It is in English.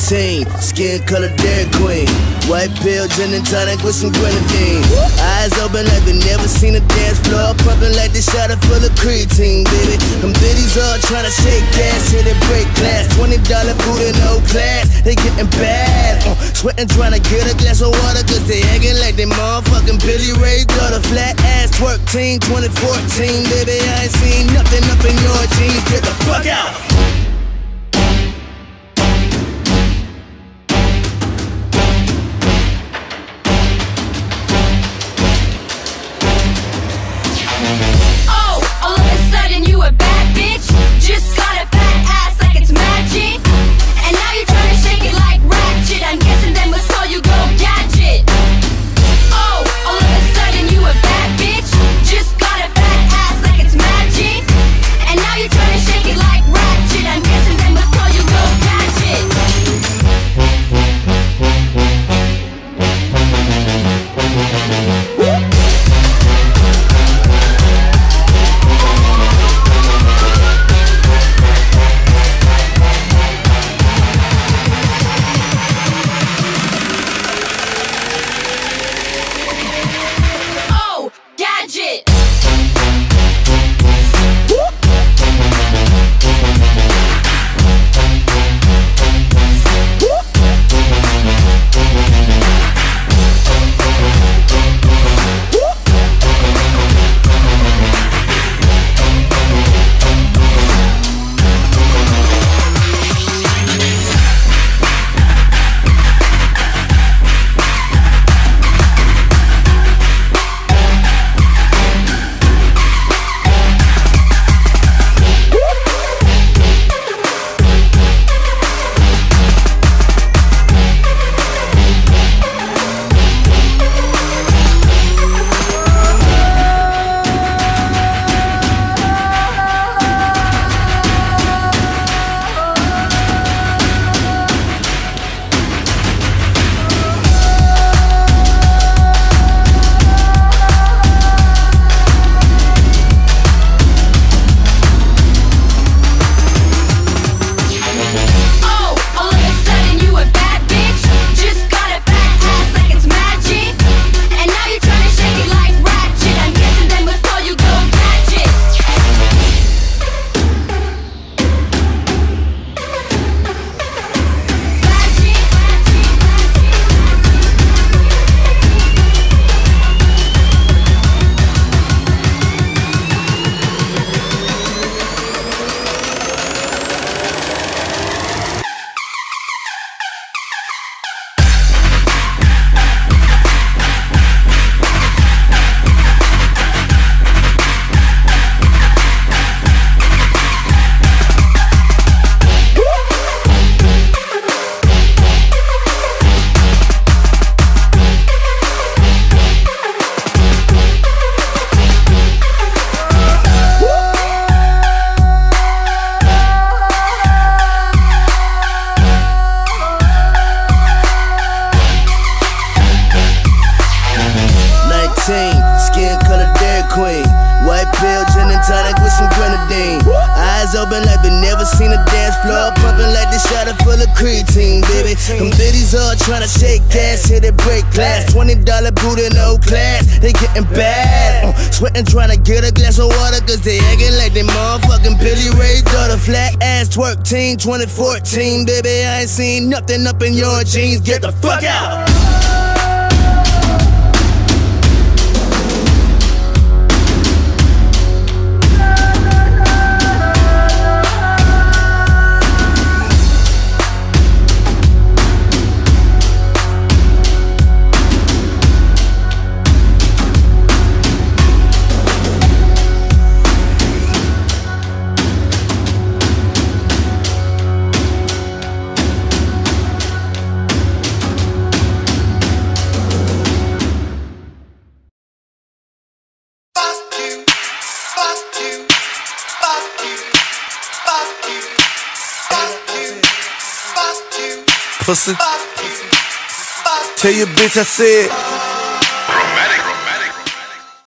19, skin color Dairy Queen. White pill, gin and tonic with some grenadine. Eyes open like we never seen a dance floor. Pumping like the shot full of creatine, baby. Them biddies all trying to shake ass, hit it break glass. $20 booty, no class. They getting bad. Uh, sweating trying to get a glass of water, cause they acting like they motherfucking Billy Ray daughter. Flat ass twerk team 2014, baby. I ain't seen nothing up in your jeans. Get the fuck out. Nineteen, skin color Dairy Queen. White pill, gin and tonic with some grenadine. Eyes open like we never seen a dance floor. Pumping like the shot full of creatine, baby. Them biddies all trying to shake ass, hit it break glass. $20 booty, no class. They getting bad. Uh, sweating trying to get a glass of water, cause they acting like they motherfucking Billy Ray daughter. Flat ass twerk team 2014, baby. I ain't seen nothing up in your jeans. Get the fuck out. Pussy. Tell your bitch I said.